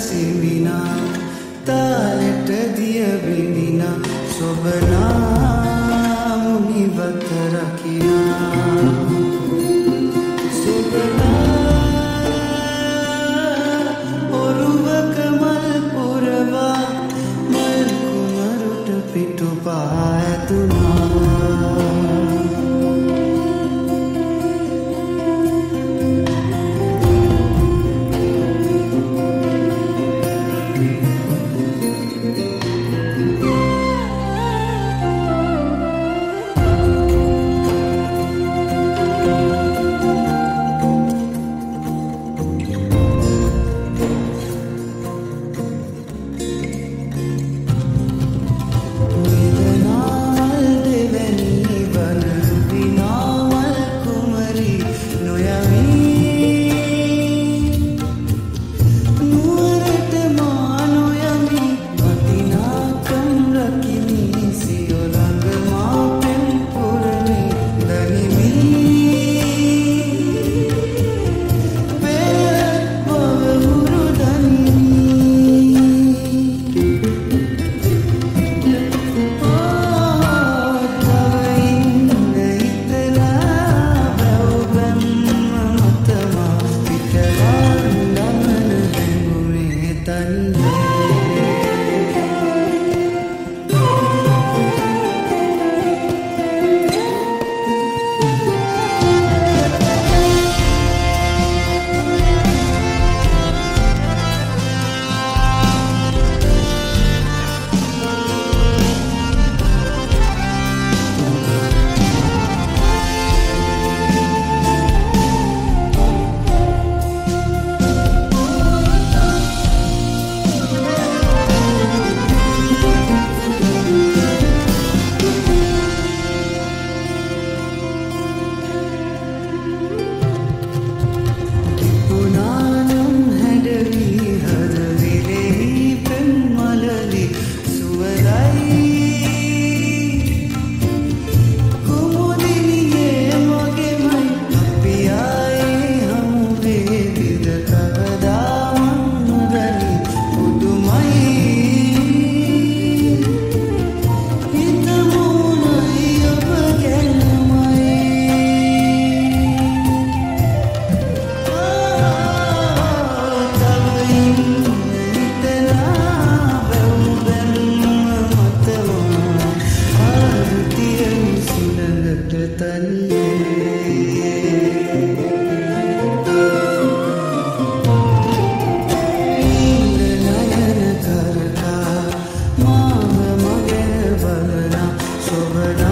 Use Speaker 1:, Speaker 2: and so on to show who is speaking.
Speaker 1: සිමිනා තාලෙට දිය විඳිනා සොබන. කුමරුට පිටු පා ඇතුනා